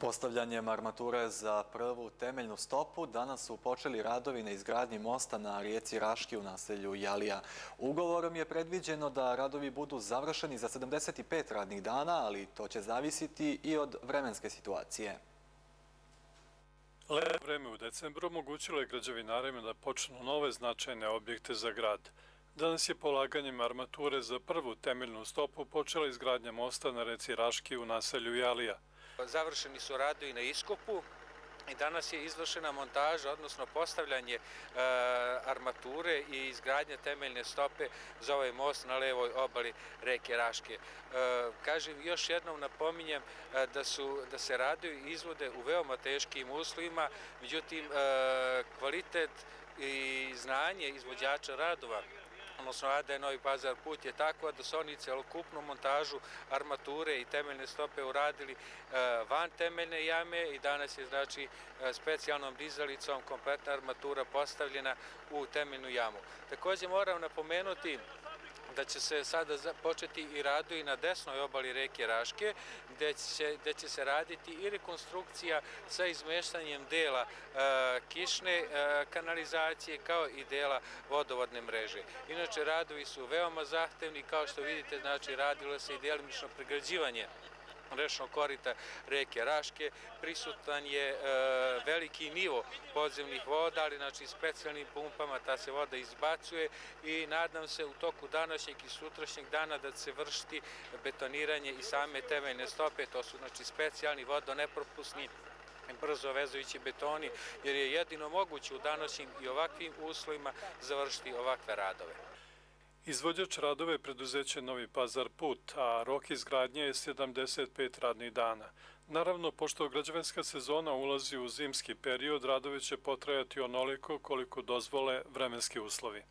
Postavljanjem armature za prvu temeljnu stopu danas su počeli radovi na izgradnji mosta na rijeci Raški u naselju Jalija. Ugovorom je predviđeno da radovi budu završeni za 75 radnih dana, ali to će zavisiti i od vremenske situacije. Lepo vreme u decembru omogućilo je građevinarima da počnu nove značajne objekte za grad. Danas je polaganjem armature za prvu temeljnu stopu počela izgradnja mosta na reci Raški u naselju Jalija. Pa završeni su radovi na iskopu i danas je izvršena montaža, odnosno postavljanje e, armature i izgradnja temeljne stope za ovaj most na levoj obali reke Raške. E, kažem, još jednom napominjem e, da se radovi izvode u veoma teškim uslovima, međutim, e, kvalitet i znanje izvođača radova odnosno AD Novi Pazar put je tako da su oni celokupnu montažu armature i temeljne stope uradili e, van temeljne jame i danas je znači e, specijalnom dizalicom kompletna armatura postavljena u temeljnu jamu. Također moram napomenuti da će se sada početi i radu i na desnoj obali reke Raške, gde će se raditi i rekonstrukcija sa izmeštanjem dela e, kišne e, kanalizacije kao i dela vodovodne mreže. Inače, radovi su veoma zahtevni, kao što vidite, znači radilo se i delimično pregrađivanje rečnog korita reke Raške. Prisutan je e, veliki nivo podzemnih voda, ali znači specijalnim pumpama ta se voda izbacuje i nadam se u toku današnjeg i sutrašnjeg dana da se vršiti betoniranje i same temeljne stope. To su znači specijalni vodonepropusni brzo vezujući betoni, jer je jedino moguće u današnjim i ovakvim uslovima završiti ovakve radove. Izvođač radove je preduzeće Novi Pazar Put, a rok izgradnje je 75 radnih dana. Naravno, pošto građevenska sezona ulazi u zimski period, radove će potrajati onoliko koliko dozvole vremenski uslovi.